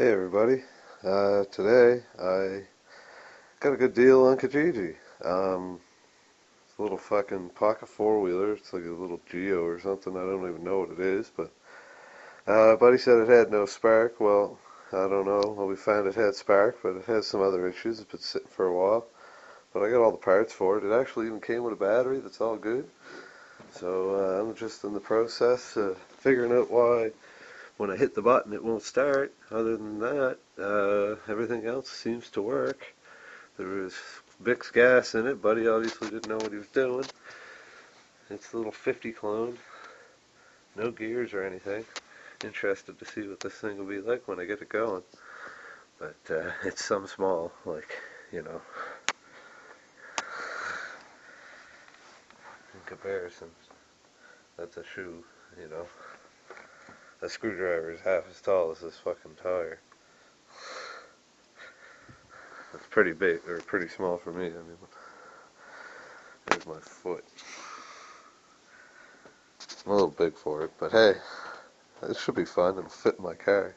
Hey everybody, uh, today I got a good deal on Kijiji. Um, it's a little fucking pocket four-wheeler, it's like a little Geo or something, I don't even know what it is, but uh, buddy said it had no spark, well, I don't know, well we found it had spark, but it has some other issues, it's been sitting for a while, but I got all the parts for it, it actually even came with a battery, that's all good, so uh, I'm just in the process of figuring out why when I hit the button it won't start. Other than that, uh, everything else seems to work. There was Bix gas in it. Buddy obviously didn't know what he was doing. It's a little 50 clone. No gears or anything. Interested to see what this thing will be like when I get it going. But uh, it's some small, like, you know, in comparison. That's a shoe, you know. A screwdriver is half as tall as this fucking tire. It's pretty big, or pretty small for me. I mean, there's my foot. I'm a little big for it, but hey, it should be fun. It'll fit in my car.